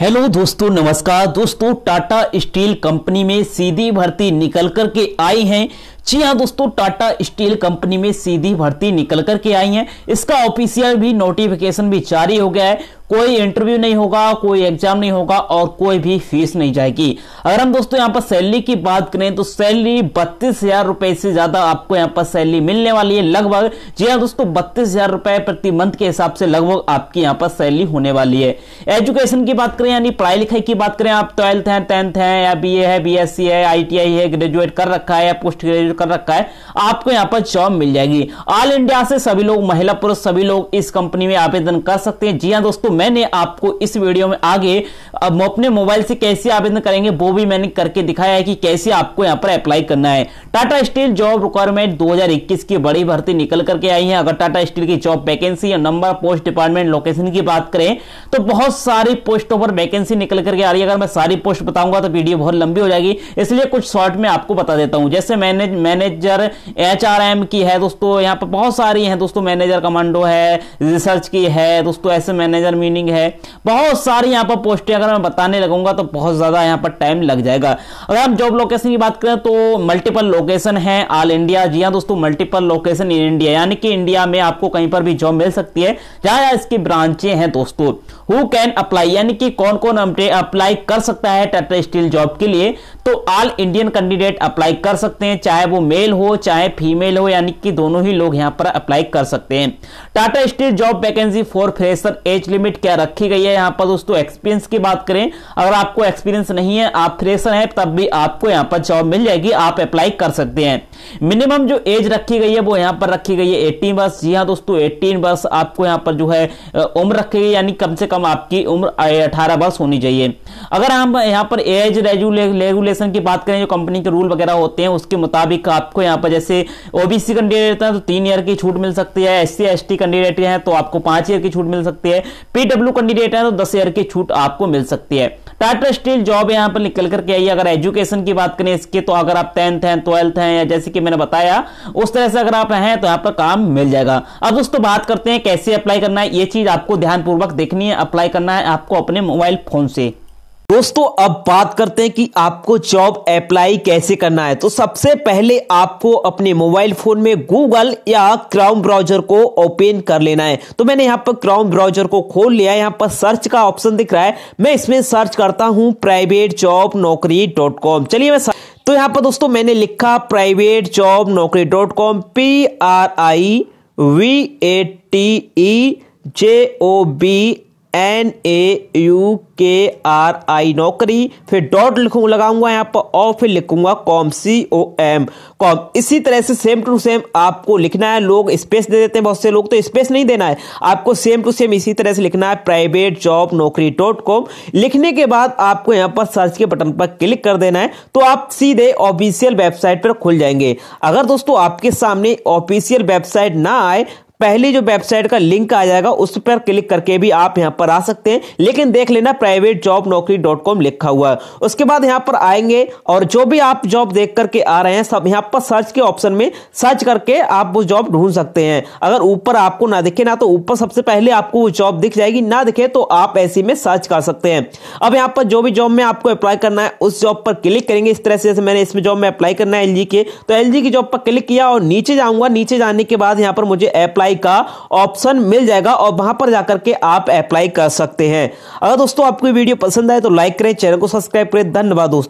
Hello दोस्तों, नमस्कार। दोस्तों, टाटा स्टील कंपनी में सीधी भर्ती निकल कर के आई हैं। जी हाँ दोस्तों टाटा स्टील कंपनी में सीधी भर्ती निकल कर के आई है। इसका ऑफिशियल भी नोटिफिकेशन भी जारी हो गया है। कोई इंटरव्यू नहीं होगा, कोई एग्ज़ाम नहीं होगा और कोई भी फ़ीस नहीं जाएगी। अगर हम दोस्तों यहाँ पर सैलरी की बात करें तो सैलरी बत्तीस हज़ार रुपए से ज़्यादा आपको यहाँ पर सैलरी मिलने वाली है लगभग। जी हाँ दोस्तों, बत्तीस हज़ार रुपए प्रति मंथ के हिसाब से लगभग आपकी यहाँ पर सैलरी होने वाली है। एजुकेशन की बात करें, यानी पढ़ाई लिखाई की बात करें, आप ट्वेल्थ है टेंथ है, या बीए है बीएससी है आईटीआई है ग्रेजुएट कर रखा है, या पोस्ट ग्रेजुएट कर रखा है, आपको यहाँ पर जॉब मिल जाएगी। ऑल इंडिया से सभी लोग, महिला पुरुष सभी लोग इस कंपनी में आवेदन कर सकते हैं। जी हाँ दोस्तों, मैंने आपको इस वीडियो में आगे अपने मोबाइल से कैसे आवेदन करेंगे, वो भी मैंने करके दिखाया है कि कैसे आपको यहाँ पर अप्लाई करना है। टाटा स्टील जॉब रिक्वायरमेंट 2021 की बड़ी भर्ती निकल करके आई है। अगर टाटा स्टील की जॉब वैकेंसी या नंबर पोस्ट डिपार्टमेंट लोकेशन की बात करें तो बहुत सारी पोस्टों पर वैकेंसी निकल करके आ रही है। अगर मैं सारी पोस्ट बताऊँगा तो वीडियो बहुत लंबी हो जाएगी। इसलिए कुछ शॉर्ट में आपको बता देता हूँ। जैसे मैनेज मैनेजर एच की है दोस्तों। यहाँ पर बहुत सारी है दोस्तों मैनेजर कमांडो है रिसर्च की है, दोस्तों, ऐसे मैनेजर मीनिंग है। बहुत सारी यहाँ पर पोस्टें अगर मैं बताने लगूँगा तो बहुत ज़्यादा यहाँ पर टाइम लग जाएगा। अगर हम जॉब लोकेशन की बात करें तो मल्टीपल लोकेशन है ऑल इंडिया जी हाँ दोस्तों मल्टीपल लोकेशन इन इंडिया यानी कि इंडिया में आपको कहीं पर भी जॉब मिल सकती है, जहाँ इसकी ब्रांचें हैं दोस्तों। हु कैन अप्लाई यानी कि कौन कौन अप्लाई कर सकता है टाटा स्टील जॉब के लिए? तो ऑल इंडियन कैंडिडेट अप्लाई कर सकते हैं, चाहे वो मेल हो, चाहे फीमेल हो, यानी कि दोनों ही लोग यहाँ पर अप्लाई कर सकते हैं। Tata steel job vacancy for fresher age limit क्या रखी गई है? यहाँ पर दोस्तों एक्सपीरियंस की बात करें, अगर आपको एक्सपीरियंस नहीं है, आप फ्रेशर हैं, तब भी आपको यहाँ पर जॉब मिल जाएगी, आप अप्लाई कर सकते हैं। मिनिमम जो एज रखी गई है, वो यहाँ पर रखी गई है एटीन वर्ष। जी हाँ दोस्तों एटीन वर्ष आपको यहाँ पर जो है उम्र रखी गई यानी कम से कम आपकी उम्र अठारह वर्ष होनी चाहिए। अगर हम यहाँ पर एज रेगुलेशन की बात करें, जो कंपनी के रूल वगैरह होते हैं, उसके मुताबिक आपको यहाँ पर जैसे ओबीसी कैंडिडेट है तो तीन ईयर की छूट मिल सकती है एस सी कैंडिडेट है तो आपको पाँच ईयर की छूट मिल सकती है। पीडब्ल्यू कैंडिडेट है तो दस ईयर की छूट आपको मिल सकती है। टाटा स्टील जॉब यहाँ पर निकल करके आई अगर एजुकेशन की बात करें इसके तो अगर आप टेंथ हैं, ट्वेल्थ हैं, या जैसे कि मैंने बताया, उस तरह से अगर आप हैं तो यहाँ पर काम मिल जाएगा। अब दोस्तों, बात करते हैं कैसे अप्लाई करना है। ये चीज़ आपको ध्यानपूर्वक देखनी है। अप्लाई करना है आपको अपने मोबाइल फ़ोन से। दोस्तों, अब बात करते हैं कि आपको जॉब अप्लाई कैसे करना है। तो सबसे पहले आपको अपने मोबाइल फ़ोन में गूगल या क्राउन ब्राउज़र को ओपन कर लेना है। तो मैंने यहाँ पर क्राउन ब्राउज़र को खोल लिया यहाँ पर सर्च का ऑप्शन दिख रहा है। मैं इसमें सर्च करता हूँ private job Naukri dot com चलिए मैं तो यहाँ पर दोस्तों मैंने लिखा private job Naukri dot com P R I V A T E J O B N A U K R I Naukri, फिर डॉट लिखूँगा, लगाऊँगा यहाँ पर, और फिर लिखूँगा com C O M com इसी तरह से सेम टू सेम आपको लिखना है, लोग स्पेस दे देते हैं बहुत से लोग तो स्पेस नहीं देना है। आपको सेम टू सेम इसी तरह से लिखना है private job Naukri dot com लिखने के बाद आपको यहाँ पर सर्च के बटन पर क्लिक कर देना है तो आप सीधे ऑफिशियल वेबसाइट पर खुल जाएँगे। अगर दोस्तों आपके सामने ऑफिशियल वेबसाइट ना आए पहली जो वेबसाइट का लिंक आ जाएगा, उस पर क्लिक करके भी आप यहाँ पर आ सकते हैं। लेकिन देख लेना private job Naukri dot com लिखा हुआ है। उसके बाद यहाँ पर आएँगे, और जो भी आप जॉब देख करके आ रहे हैं, सब यहाँ पर सर्च के ऑप्शन में सर्च करके आप वो जॉब ढूंढ सकते हैं। अगर ऊपर आपको ना दिखे ना तो ऊपर सबसे पहले आपको वो जॉब दिख जाएगी, ना दिखे तो आप ऐसी में सर्च कर सकते हैं। अब यहाँ पर जो भी जॉब में आपको अप्लाई करना है, उस जॉब पर क्लिक करेंगे। इस तरह से जैसे मैंने इसमें जॉब में अप्लाई करना है LG के तो LG की जॉब पर क्लिक किया और नीचे जाऊँगा। नीचे जाने के बाद यहाँ पर मुझे अप्लाई अप्लाई का ऑप्शन मिल जाएगा और वहाँ पर जाकर के आप अप्लाई कर सकते हैं। अगर दोस्तों आपको वीडियो पसंद आए तो लाइक करें चैनल को सब्सक्राइब करें। धन्यवाद दोस्तों।